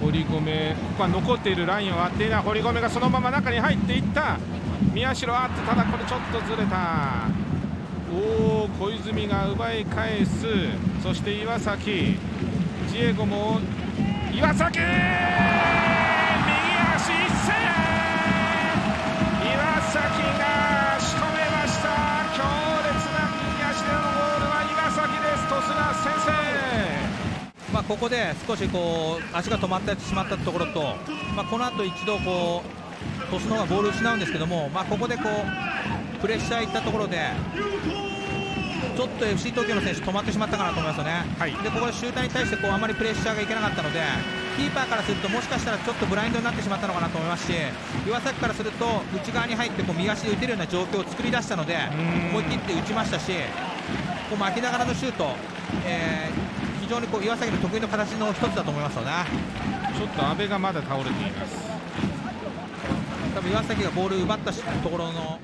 堀米。ここは残っているラインを割っていない堀米がそのまま中に入っていった。宮代あってただこれちょっとずれた。おお小泉が奪い返す。そして岩崎。ジエゴも岩崎まあ、ここで少しこう足が止まってしまったところと、まあ、この後一度こう鳥栖の方がボールを失うんですけども、まあ、ここでこうプレッシャーいったところでちょっと FC 東京の選手止まってしまったかなと思いますよね、はい。でここでシューターに対してこうあまりプレッシャーがいけなかったのでキーパーからするともしかしたらちょっとブラインドになってしまったのかなと思いますし岩崎からすると内側に入ってこう右足で打てるような状況を作り出したのでん。思い切って打ちましたしこう巻きながらのシュート、えー非常にこう岩崎の得意の形の一つだと思いますよね。ちょっと阿部がまだ倒れています。多分岩崎がボール奪ったところの